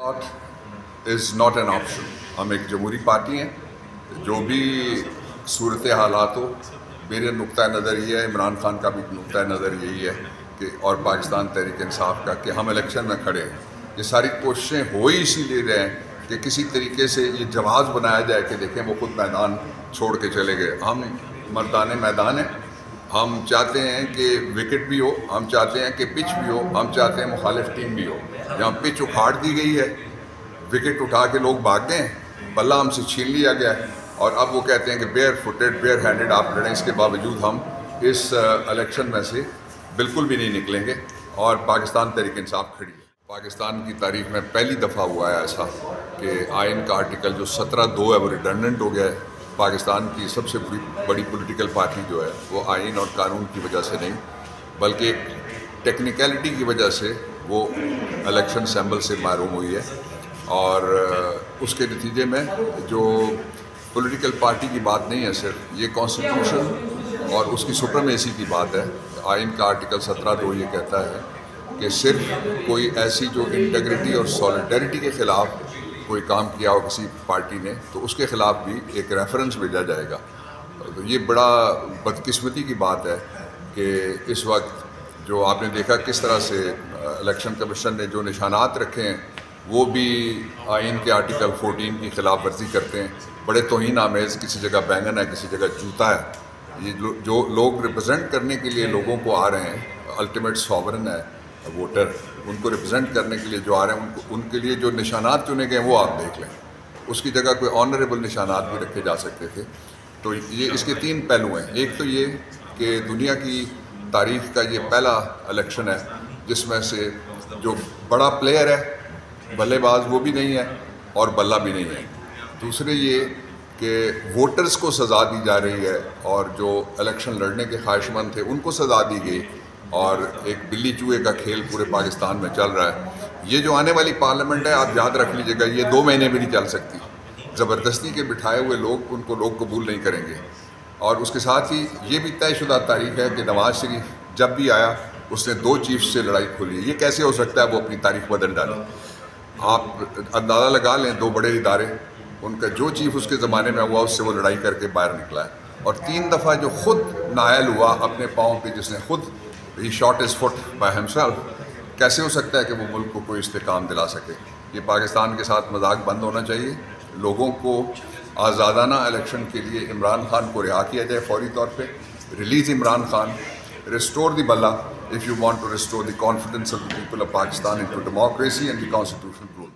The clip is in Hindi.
इज़ नॉट एन ऑप्शन हम एक जमहूरी पार्टी हैं। जो भी सूरत हालात हो, मेरे नुक़ नज़र ये है, इमरान खान का भी नुक़ नज़र यही है कि और पाकिस्तान तहरीक इंसाफ का कि हम इलेक्शन में खड़े हैं। ये सारी कोशिशें हो ही इसीलिए रहे हैं कि किसी तरीके से ये जवाब बनाया जाए कि देखें वो खुद मैदान छोड़ के चले गए। हम मर्दान मैदान हैं। हम चाहते हैं कि विकेट भी हो, हम चाहते हैं कि पिच भी हो, हम चाहते हैं मुखालिफ टीम भी हो। जहाँ पिच उखाड़ दी गई है विकेट उठा के लोग भाग गए बल्ला हमसे छीन लिया गया है। और अब वो कहते हैं कि बेयर फुटेड बेयर हैंडेड आप लड़ें, इसके बावजूद हम इस इलेक्शन में से बिल्कुल भी नहीं निकलेंगे और पाकिस्तान तहरीक इंसाफ खड़ी है। पाकिस्तान की तारीख में पहली दफ़ा हुआ है ऐसा कि आइन का आर्टिकल जो सत्रह दो है, वो रिटर्नेंट हो गया है। पाकिस्तान की सबसे बड़ी बड़ी पॉलिटिकल पार्टी जो है, वो आइन और कानून की वजह से नहीं, बल्कि टेक्निकलिटी की वजह से वो इलेक्शन सैम्बल से मारूम हुई है। और उसके नतीजे में जो पॉलिटिकल पार्टी की बात नहीं है सिर्फ़, ये कॉन्स्टिट्यूशन और उसकी सुप्रमेसी की बात है। आइन का आर्टिकल सत्रह दो ये कहता है कि सिर्फ़ कोई ऐसी जो इंटेग्रिटी और सॉलिडरिटी के ख़िलाफ़ कोई काम किया हो किसी पार्टी ने तो उसके ख़िलाफ़ भी एक रेफरेंस भेजा जाएगा। तो ये बड़ा बदकिस्मती की बात है कि इस वक्त जो आपने देखा किस तरह से इलेक्शन कमीशन ने जो निशानात रखे हैं, वो भी आइन के आर्टिकल 14 की खिलाफ वर्जी करते हैं। बड़े तोहन आमेज़, किसी जगह बैंगन है, किसी जगह जूता है। ये जो लोग रिप्रेजेंट करने के लिए लोगों को आ रहे हैं अल्टीमेट सॉवरन है। वोटर उनको रिप्रेजेंट करने के लिए जो आ रहे हैं, उनको, उनके लिए जो निशानात चुने गए वो आप देख लें। उसकी जगह कोई ऑनरेबल निशानात भी रखे जा सकते थे। तो ये इसके तीन पहलू हैं। एक तो ये कि दुनिया की तारीख का ये पहला इलेक्शन है, जिसमें से जो बड़ा प्लेयर है, बल्लेबाज वो भी नहीं है और बल्ला भी नहीं है। दूसरे ये कि वोटर्स को सज़ा दी जा रही है और जो इलेक्शन लड़ने के ख्वाहिशमंद थे, उनको सज़ा दी गई। और एक बिल्ली चूहे का खेल पूरे पाकिस्तान में चल रहा है। ये जो आने वाली पार्लियामेंट है, आप याद रख लीजिएगा, ये दो महीने भी नहीं चल सकती। ज़बरदस्ती के बिठाए हुए लोग, उनको लोग कबूल नहीं करेंगे। और उसके साथ ही ये भी तयशुदा तारीख है कि नवाज़ शरीफ जब भी आया, उसने दो चीफ से लड़ाई खोली। ये कैसे हो सकता है वो अपनी तारीख बदल डाले? आप अंदाज़ा लगा लें, दो बड़े इदारे, उनका जो चीफ उसके ज़माने में हुआ, उससे वो लड़ाई करके बाहर निकला है। और तीन दफ़ा जो खुद नायल हुआ अपने पाँव पे, जिसने खुद ही shot is foot by himself कैसे हो सकता है कि वो मुल्क को कोई इस्तेकाम दिला सके? ये पाकिस्तान के साथ मज़ाक बंद होना चाहिए। लोगों को आज़ादाना इलेक्शन के लिए इमरान खान को रिहा किया जाए फौरी तौर पर release Imran Khan. Restore the बल्ला if you want to restore the confidence of the people of Pakistan into democracy and the constitutional